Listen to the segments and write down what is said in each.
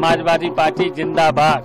Samajwadi party जिंदाबाद।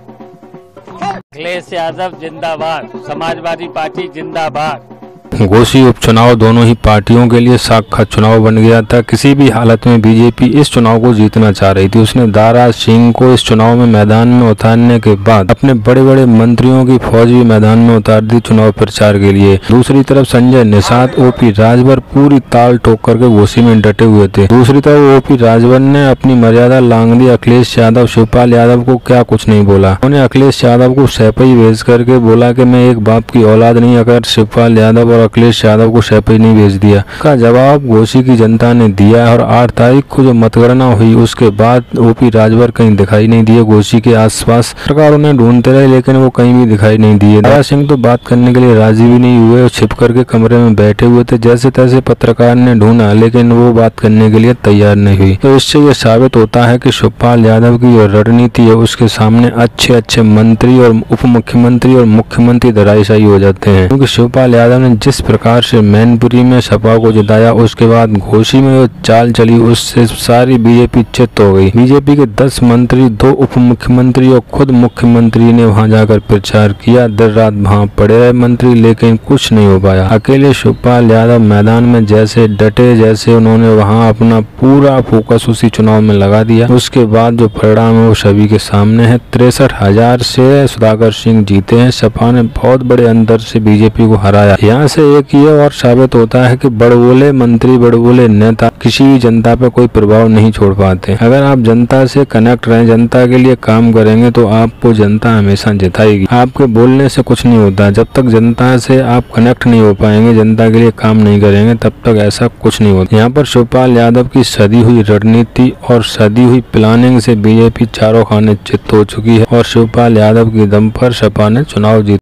अखिलेश यादव जिंदाबाद। Samajwadi party जिंदाबाद। घोसी उपचुनाव दोनों ही पार्टियों के लिए साक्षात चुनाव बन गया था। किसी भी हालत में बीजेपी इस चुनाव को जीतना चाह रही थी। उसने दारा सिंह को इस चुनाव में मैदान में उतारने के बाद अपने बड़े बड़े मंत्रियों की फौज भी मैदान में उतार दी चुनाव प्रचार के लिए। दूसरी तरफ़ संजय निषाद, ओपी राजभर पूरी ताल ठोक करके घोसी में डटे हुए थे। दूसरी तरफ़ ओपी राजभर ने अपनी मर्यादा लांग दी। अखिलेश यादव, शिवपाल यादव को क्या कुछ नहीं बोला। उन्हें अखिलेश यादव को सैपई भेज करके बोला की मैं एक बाप की औलाद नहीं, अगर शिवपाल यादव और अखिलेश यादव को शैपई नहीं भेज दिया। का जवाब, घोषी की जनता ने दिया और आठ तारीख को जो मतगणना हुई, उसके बाद ओपी राजभर कहीं दिखाई नहीं दिए, घोषी के आसपास। सरकार उन्हें ढूंढते रहे, लेकिन वो कहीं भी दिखाई नहीं दिए। दारा सिंह तो बात करने के लिए राज़ी भी नहीं हुए और छिप करके कमरे में बैठे हुए थे। जैसे तैसे पत्रकार ने ढूंढा, लेकिन वो बात करने के लिए तैयार नहीं हुई। तो इससे ये साबित होता है कि शिवपाल यादव की जो रणनीति है, उसके सामने अच्छे अच्छे मंत्री और उप मुख्यमंत्री और मुख्यमंत्री धराशायी हो जाते हैं। क्योंकि शिवपाल यादव ने जिस प्रकार से मैनपुरी में सपा को जिताया, उसके बाद घोषी में जो चाल चली, उससे सारी बीजेपी चित हो गई। बीजेपी के दस मंत्री, दो उप मुख्यमंत्री और खुद मुख्यमंत्री ने वहाँ जाकर प्रचार किया। देर रात वहाँ पड़े रहे मंत्री, लेकिन कुछ नहीं हो पाया। अकेले शिवपाल यादव मैदान में जैसे डटे जैसे उन्होंने वहाँ अपना पूरा फोकस उसी चुनाव में लगा दिया। उसके बाद जो परिणाम है वो सभी के सामने है। तिरसठ हज़ार से सुधाकर सिंह जीते हैं। सपा ने बहुत बड़े अंतर से बीजेपी को हराया। यहाँ से एक ये और साबित होता है कि बड़बोले मंत्री, बड़बोले नेता किसी जनता पर कोई प्रभाव नहीं छोड़ पाते। अगर आप जनता से कनेक्ट रहें, जनता के लिए काम करेंगे तो आपको जनता हमेशा जिताएगी। आपके बोलने से कुछ नहीं होता। जब तक जनता से आप कनेक्ट नहीं हो पाएँगे, जनता के लिए काम नहीं करेंगे, तब तक ऐसा कुछ नहीं होता। यहाँ पर शिवपाल यादव की सदी हुई रणनीति और सदी हुई प्लानिंग से बीजेपी चारों खाने चित्त हो चुकी है और शिवपाल यादव की दम पर सपा ने चुनाव जीत